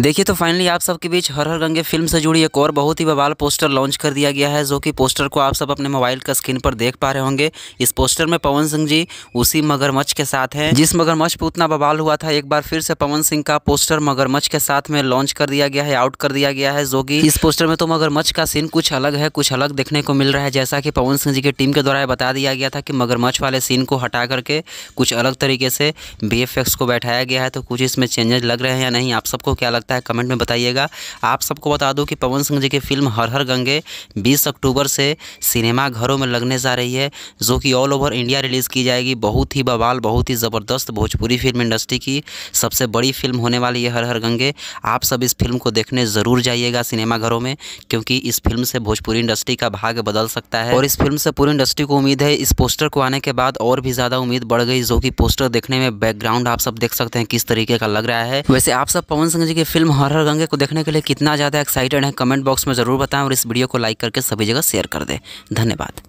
देखिए तो फाइनली आप सबके बीच हर हर गंगे फ़िल्म से जुड़ी एक और बहुत ही बवाल पोस्टर लॉन्च कर दिया गया है, जो कि पोस्टर को आप सब अपने मोबाइल का स्क्रीन पर देख पा रहे होंगे। इस पोस्टर में पवन सिंह जी उसी मगरमच्छ के साथ हैं। जिस मगरमच्छ पे उतना बवाल हुआ था, एक बार फिर से पवन सिंह का पोस्टर मगरमच्छ के साथ में लॉन्च कर दिया गया है आउट कर दिया गया है, जो कि इस पोस्टर में तो मगरमच्छ का सीन कुछ अलग है, कुछ अलग देखने को मिल रहा है। जैसा कि पवन सिंह जी की टीम के द्वारा बता दिया गया था कि मगरमच्छ वाले सीन को हटा करके कुछ अलग तरीके से बीएफएक्स को बैठाया गया है तो कुछ इसमें चेंजेस लग रहे हैं या नहीं, आप सबको क्या लगता है, कमेंट में बताइएगा। आप सबको बता दूँ कि पवन सिंह जी की फ़िल्म हर हर गंगे 20 अक्टूबर से सिनेमा घरों में लगने जा रही है, जो कि ऑल ओवर इंडिया रिलीज़ की जाएगी। बहुत ही बवाल, बहुत ही ज़बरदस्त भोजपुरी फ़िल्म इंडस्ट्री की सबसे बड़ी फ़िल्म होने वाली है हर हर गंगे। आप सब इस फ़िल्म को देखने ज़रूर जाइएगा सिनेमाघरों में, क्योंकि इस फ़िल्म से भोजपुरी इंडस्ट्री का भाग्य बदल सकता है। और इस फ़िल्म से पूरी इंडस्ट्री को उम्मीद है, इस पोस्टर को आने के बाद और भी ज़्यादा उम्मीद बढ़ गई, जो कि पोस्टर देखने में बैकग्राउंड आप सब देख सकते हैं, किस तरीके का लग रहा है। वैसे आप सब पवन सिंह जी की फ़िल्म हर हॉरर गंगे को देखने के लिए कितना ज़्यादा एक्साइटेड है कमेंट बॉक्स में ज़रूर बताएँ और इस वीडियो को लाइक करके सभी जगह शेयर कर दें। धन्यवाद।